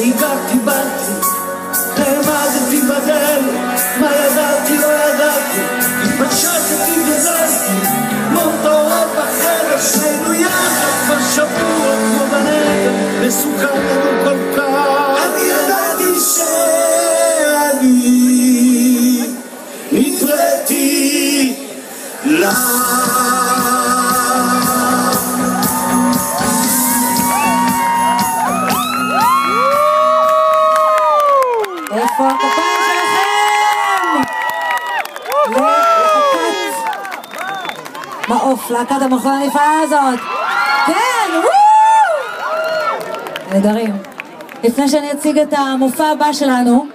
i batti, le madri di fratelli, maledatti, maledatti, i facciati di pesanti, monto la barriera, sei noiata, faccia pura, tua manetta, e su cane non calcare. Andiamo di semi, rifletti, la... איפה הכפיים שלכם? להקת מעוף, להקת המחול הנפלאה הזאת. כן, וואו! נהדרים. לפני שאני אציג את המופע הבא שלנו,